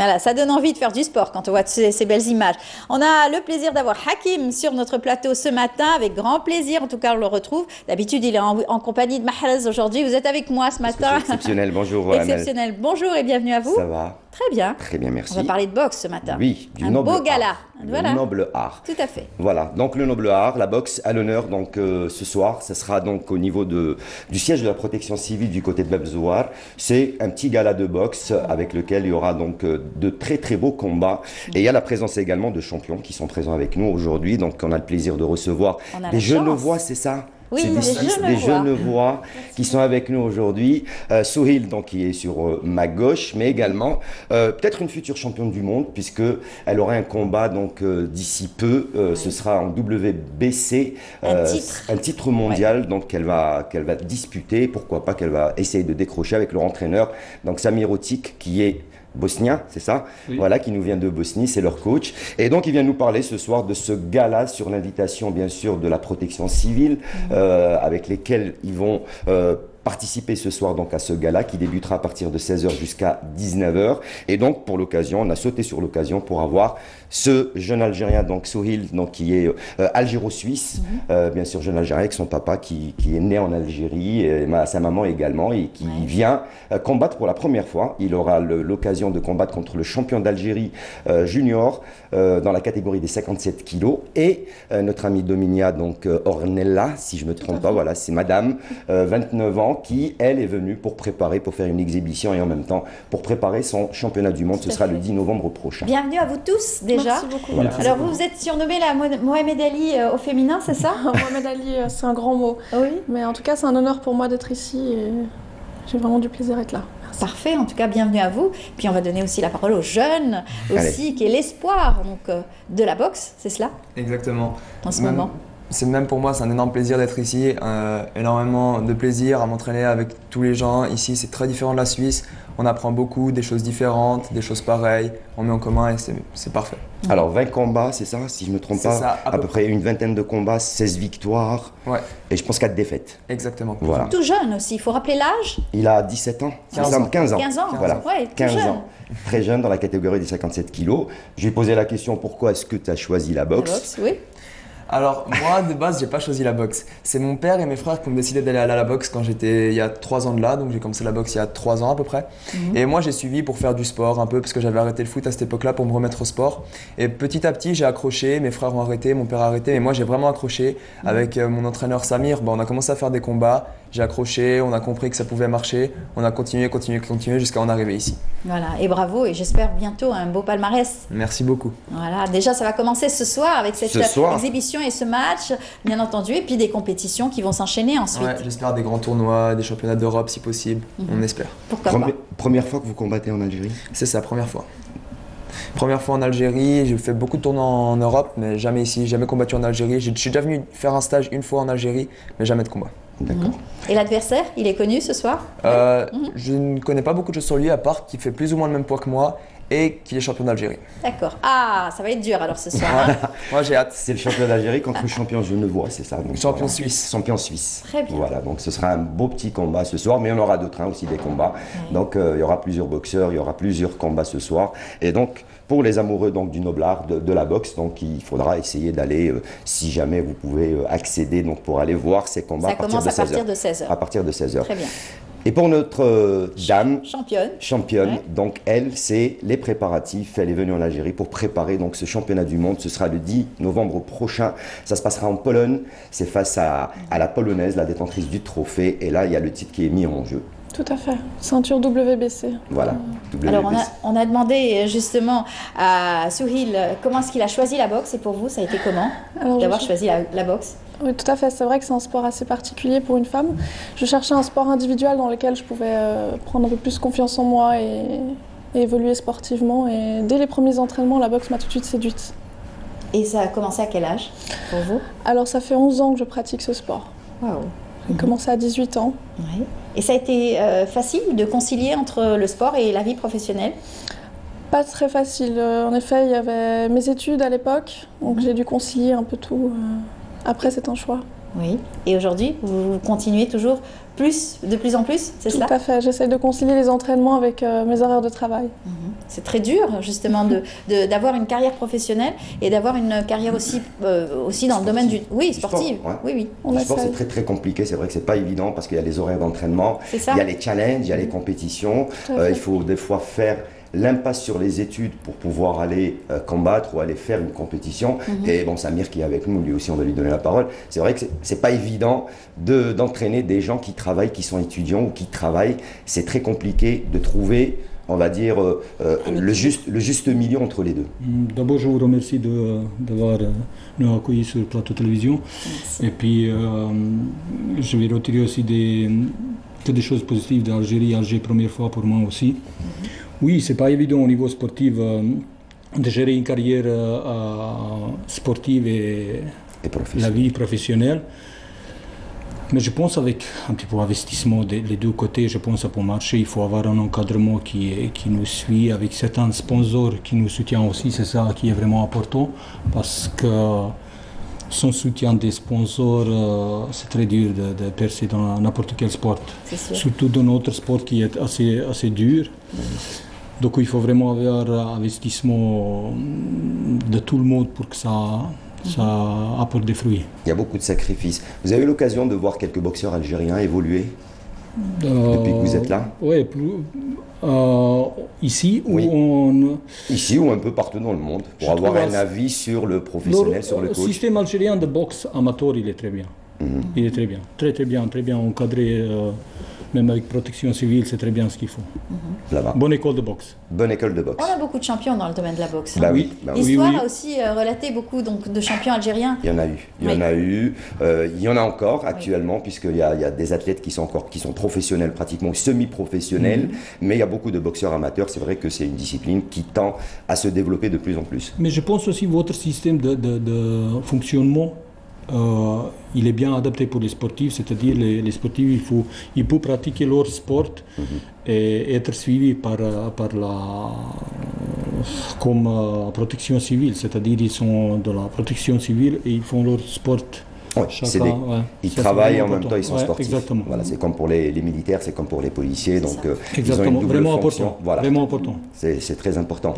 Voilà, ça donne envie de faire du sport quand on voit ces, ces belles images. On a le plaisir d'avoir Hakim sur notre plateau ce matin, avec grand plaisir. En tout cas, on le retrouve. D'habitude, il est en, en compagnie de Mahrez aujourd'hui. Vous êtes avec moi ce matin. Exceptionnel, bonjour. Amel. Exceptionnel. Bonjour et bienvenue à vous. Ça va? Très bien. Très bien, merci. On va parler de boxe ce matin. Oui, du Un noble beau gala. art. Voilà. Le noble art. Tout à fait. Voilà, donc le noble art, la boxe à l'honneur donc euh, ce soir, ça sera donc au niveau de, du siège de la protection civile du côté de Babzouar. C'est un petit gala de boxe avec lequel il y aura donc euh, de très très beaux combats et il y a la présence également de champions qui sont présents avec nous aujourd'hui. Donc on a le plaisir de recevoir On a des Genevois, c'est ça Oui, C'est des des, Genevois. Qui sont avec nous aujourd'hui. Euh, Souhil, donc, qui est sur euh, ma gauche, mais également euh, peut-être une future championne du monde, puisque elle aura un combat donc euh, d'ici peu. Ce sera en WBC, Un titre. un titre mondial, donc qu'elle va qu'elle va disputer. Pourquoi pas qu'elle va essayer de décrocher avec leur entraîneur, donc Samir Otik, qui est bosnien, c'est ça Voilà, qui nous vient de Bosnie, c'est leur coach. Et donc, il vient nous parler ce soir de ce gala sur l'invitation, bien sûr, de la protection civile, euh, avec lesquels ils vont euh, participer ce soir donc à ce gala qui débutera à partir de 16h jusqu'à 19h. Et donc, pour l'occasion, on a sauté sur l'occasion pour avoir ce jeune Algérien, donc Souhil, donc, qui est euh, algéro-suisse, euh, bien sûr, jeune Algérien avec son papa qui, qui est né en Algérie, et ma- sa maman également, et qui Ouais. vient euh, combattre pour la première fois. Il aura l'occasion de combattre contre le champion d'Algérie junior dans la catégorie des 57 kilos. Et notre amie Dominia, donc Ornella, si je me trompe pas, voilà, c'est madame, euh, 29 ans, qui, elle, est venue pour préparer, pour faire une exhibition et en même temps pour préparer son championnat du monde. Ce sera le 10 novembre prochain. Bienvenue à vous tous déjà. Merci beaucoup. Voilà. Alors vous vous êtes surnommé la Mo- Mohamed Ali euh, au féminin, c'est ça? Mohamed Ali, euh, c'est un grand mot. Oui. Mais en tout cas, c'est un honneur pour moi d'être ici et j'ai vraiment du plaisir à être là. Merci. Parfait, en tout cas, bienvenue à vous. Puis on va donner aussi la parole aux jeunes, aussi, qui est l'espoir donc, euh, de la boxe, c'est cela, Exactement. en ce Même- moment C'est même pour moi, c'est un énorme plaisir d'être ici. euh, énormément de plaisir à m'entraîner avec tous les gens. Ici, c'est très différent de la Suisse. On apprend beaucoup, des choses différentes, des choses pareilles. On met en commun et c'est parfait. Alors 20 combats, c'est ça, si je me trompe C'est pas? ça, À peu près une vingtaine de combats, 16 victoires Ouais, et je pense 4 défaites. exactement. Voilà. Tout jeune aussi, il faut rappeler l'âge? Il a 17 ans, il me 15 semble, ans. 15 ans. 15 ans, Voilà. ouais, tout 15 jeune. ans. Très jeune dans la catégorie des 57 kilos. Je lui ai posé la question pourquoi est-ce que tu as choisi la La boxe, boxe, oui. Alors, moi, de base, j'ai pas choisi la boxe. C'est mon père et mes frères qui ont décidé d'aller à la boxe quand j'étais il y a 3 ans de là. Donc, j'ai commencé la boxe il y a 3 ans à peu près. Et moi, j'ai suivi pour faire du sport un peu parce que j'avais arrêté le foot à cette époque-là pour me remettre au sport. Et petit à petit, j'ai accroché. Mes frères ont arrêté, mon père a arrêté. Mais moi, j'ai vraiment accroché. Avec euh, mon entraîneur Samir, bah, on a commencé à faire des combats. J'ai accroché, on a compris que ça pouvait marcher. On a continué, continué, continué jusqu'à en arriver ici. Voilà, et bravo, et j'espère bientôt un beau palmarès. Merci beaucoup. Voilà, déjà ça va commencer ce soir avec cette Ce soir. exhibition et ce match, bien entendu, et puis des compétitions qui vont s'enchaîner ensuite. Ouais, J'espère des grands tournois, des championnats d'Europe si possible. Mhm. On espère. Pourquoi Premi- pas Première fois que vous combattez en Algérie? C'est sa première fois. Première fois en Algérie, j'ai fait beaucoup de tournois en Europe, mais jamais ici, jamais combattu en Algérie. J'ai- Je suis déjà venu faire un stage une fois en Algérie, mais jamais de combat. D'accord. Et l'adversaire, il est connu ce soir? Euh, Mhm. Je ne connais pas beaucoup de choses sur lui, à part qu'il fait plus ou moins le même poids que moi et qu'il est champion d'Algérie. D'accord. Ah, ça va être dur alors ce soir. hein. Moi j'ai hâte. C'est le champion d'Algérie contre le champion genevois, c'est ça donc, Champion voilà. suisse. Champion suisse. Très bien. Voilà, donc ce sera un beau petit combat ce soir, mais il y en aura d'autres hein, aussi des combats. Donc euh, il y aura plusieurs boxeurs, il y aura plusieurs combats ce soir. Et donc pour les amoureux donc, du noble art, de, de la boxe, donc il faudra essayer d'aller, euh, si jamais vous pouvez euh, accéder donc, pour aller voir ces combats Ça à partir commence de à 16h. partir de 16h. À partir de 16h. Très bien. Et pour notre euh, dame, Championne. championne. Ouais. Donc elle, c'est les préparatifs. Elle est venue en Algérie pour préparer donc ce championnat du monde. Ce sera le 10 novembre prochain. Ça se passera en Pologne. C'est face à, à la polonaise, la détentrice du trophée. Et là, il y a le titre qui est mis en jeu. Tout à fait. Ceinture WBC. Voilà. Alors on a, on a demandé euh, justement à Souhil euh, comment est-ce qu'il a choisi la boxe? Et pour vous ça a été comment d'avoir choisi la, la boxe? Oui, tout à fait. C'est vrai que c'est un sport assez particulier pour une femme. Je cherchais un sport individuel dans lequel je pouvais euh, prendre un peu plus confiance en moi et, et évoluer sportivement. Et dès les premiers entraînements, la boxe m'a tout de suite séduite. Et ça a commencé à quel âge pour vous? Alors, ça fait 11 ans que je pratique ce sport. Waouh. J'ai commencé à 18 ans. Ouais. Et ça a été euh, facile de concilier entre le sport et la vie professionnelle? Pas très facile. Euh, En effet, il y avait mes études à l'époque, donc j'ai dû concilier un peu tout. euh. Après, c'est un choix. Oui. Et aujourd'hui, vous continuez toujours plus, de plus en plus, c'est cela Tout à fait. J'essaie de concilier les entraînements avec euh, mes horaires de travail. Mhm. C'est très dur, justement, d'avoir de, une carrière professionnelle et d'avoir une carrière aussi, euh, aussi dans le domaine du. Oui, sportive. Oui, oui. On le sport, c'est très, très compliqué. C'est vrai que c'est pas évident parce qu'il y a les horaires d'entraînement, il y a les challenges, il y a les compétitions. Euh, il faut des fois faire l'impasse sur les études pour pouvoir aller euh, combattre ou aller faire une compétition. Mhm. Et bon, Samir qui est avec nous, lui aussi, on va lui donner la parole. C'est vrai que c'est pas évident d'entraîner des gens qui travaillent, qui sont étudiants ou qui travaillent. C'est très compliqué de trouver on va dire, euh, euh, le, juste, le juste milieu entre les deux. Mm, d'abord, je vous remercie d'avoir nous accueillis sur le plateau télévision. Et puis, je vais retirer aussi des, que des choses positives d'Algérie. Algérie, première fois pour moi aussi. Mhm. Oui, c'est pas évident au niveau sportif euh, de gérer une carrière euh, sportive et, la vie professionnelle. Mais je pense avec un petit peu d'investissement des deux côtés, je pense que pour marcher, il faut avoir un encadrement qui, qui nous suit, avec certains sponsors qui nous soutiennent aussi, c'est ça qui est vraiment important, parce que sans soutien des sponsors, euh, c'est très dur de, percer dans n'importe quel sport. Surtout dans notre sport qui est assez, assez dur. Donc il faut vraiment avoir un investissement de tout le monde pour que ça, ça apporte des fruits. Il y a beaucoup de sacrifices. Vous avez eu l'occasion de voir quelques boxeurs algériens évoluer euh, depuis que vous êtes là Oui, euh, ici ou on... Ici ou un peu partout dans le monde, pour avoir un avis sur le professionnel, sur le coach. Le système algérien de boxe amateur, il est très bien. Mhm. Il est très bien, très très bien, très bien encadré. Euh, même avec protection civile, c'est très bien ce qu'il faut. Mhm. Bonne école de boxe. Bonne école de boxe. On a beaucoup de champions dans le domaine de la boxe. Bah oui. Bah L'histoire a aussi euh, relaté beaucoup donc, de champions algériens. Il y en a eu. Il y en a eu. Euh, il y en a encore actuellement, puisqu'il y, a des athlètes qui sont encore qui sont professionnels, pratiquement semi-professionnels. Mhm. Mais il y a beaucoup de boxeurs amateurs. C'est vrai que c'est une discipline qui tend à se développer de plus en plus. Mais je pense aussi votre système de, de fonctionnement euh, il est bien adapté pour les sportifs, c'est-à-dire les, sportifs, il faut, ils peuvent pratiquer leur sport mhm. et être suivis par, par la comme euh, protection civile, c'est-à-dire ils sont de la protection civile et ils font leur sport. ils travaillent en même temps, ils sont sportifs. Exactement. Voilà, c'est comme pour les, militaires, c'est comme pour les policiers, donc euh, ils ont une double vraiment Important. Voilà. Vraiment important. C'est très important.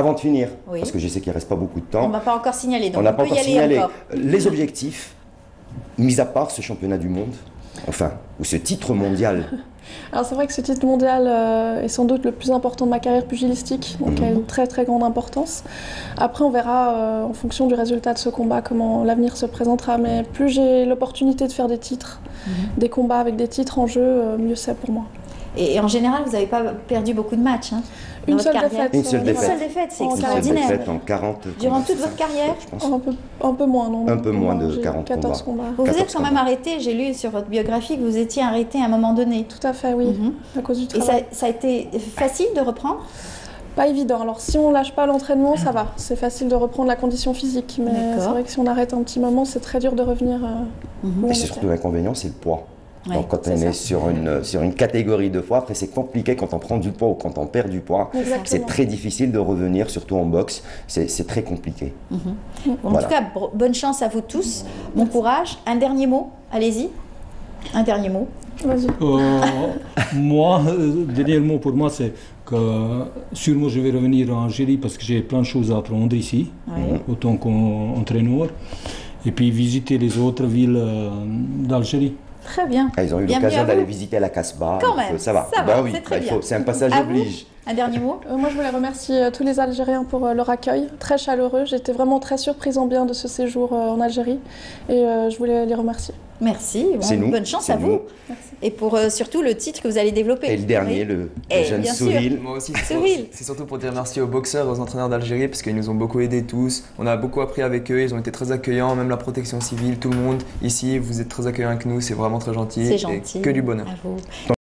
Avant de finir, parce que je sais qu'il ne reste pas beaucoup de temps. On ne va pas encore signaler, donc on n'a pas encore signalé. Les objectifs, mis à part ce championnat du monde, enfin, ou ce titre mondial. Alors c'est vrai que ce titre mondial euh, est sans doute le plus important de ma carrière pugilistique, donc il a une mhm. très très grande importance. Après on verra euh, en fonction du résultat de ce combat comment l'avenir se présentera, mais plus j'ai l'opportunité de faire des titres, mhm. des combats avec des titres en jeu, euh, mieux c'est pour moi. Et, en général, vous n'avez pas perdu beaucoup de matchs hein, une, seule défaite, une seule défaite. Une seule défaite, c'est extraordinaire. Une en 40 Durant toute votre carrière un peu, un peu, moins, non Un peu moins de 40 14 combats. Vous vous êtes quand même arrêté, j'ai lu sur votre biographie que vous étiez arrêté à un moment donné. Tout à fait, oui, mhm. à cause du travail. Et ça, a été facile de reprendre? Pas évident. Alors si on lâche pas l'entraînement, ça va. C'est facile de reprendre la condition physique. Mais c'est vrai que si on arrête un petit moment, c'est très dur de revenir. Euh, mhm. Et c'est surtout l'inconvénient, c'est le poids. Donc quand on est, sur, une, sur une catégorie de poids, après c'est compliqué quand on prend du poids ou quand on perd du poids. C'est très difficile de revenir, surtout en boxe. C'est très compliqué. Mhm. En tout cas, bonne chance à vous tous. Bon courage. Un dernier mot, allez-y. Un dernier mot. Euh, moi, le euh, dernier mot pour moi, c'est que sûrement je vais revenir en Algérie parce que j'ai plein de choses à apprendre ici, autant qu'entraîneur, et puis visiter les autres villes euh, d'Algérie. Très bien. Ah, ils ont eu l'occasion d'aller visiter la Casbah. Quand même. ça va. Ça bah oui, c'est très bah, C'est un passage oblige. Un dernier mot? Euh, Moi, je voulais remercier euh, tous les Algériens pour euh, leur accueil, très chaleureux. J'étais vraiment très surprise en bien de ce séjour en Algérie et je voulais les remercier. Merci. bonne chance à vous. Et pour surtout le titre que vous allez développer. Et le dernier, le, jeune Souril. Moi aussi, c'est surtout pour dire merci aux boxeurs, aux entraîneurs d'Algérie, parce qu'ils nous ont beaucoup aidés tous. On a beaucoup appris avec eux, ils ont été très accueillants, même la protection civile, tout le monde. Ici, vous êtes très accueillants avec nous, c'est vraiment très gentil. C'est gentil. que du bonheur.